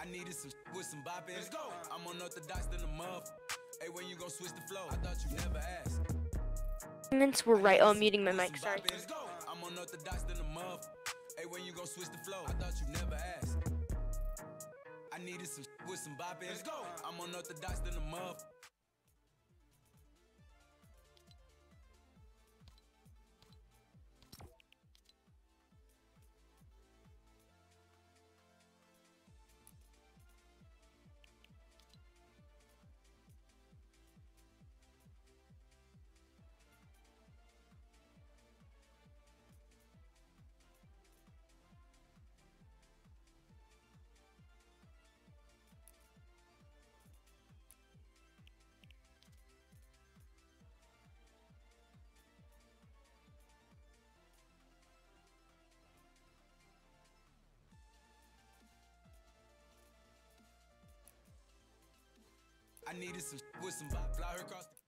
I needed some with some bop in. Let's go. I'm unorthodox than a muff. Hey, when you gon' switch the flow? I thought you never asked. Comments were right. Oh, I'm muting my mic. Sorry. in. Let's go. I'm unorthodox than a muff. Hey, when you gon' switch the flow? I thought you never asked. I needed some with some bop in. Let's go. I'm unorthodox than a muff. I needed some with some bop. Fly her across the